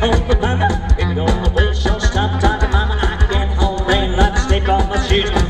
mama. Way. She'll stop talking, mama. I can't hold rain. Let's stay on my shoes.